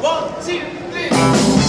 One, two, three.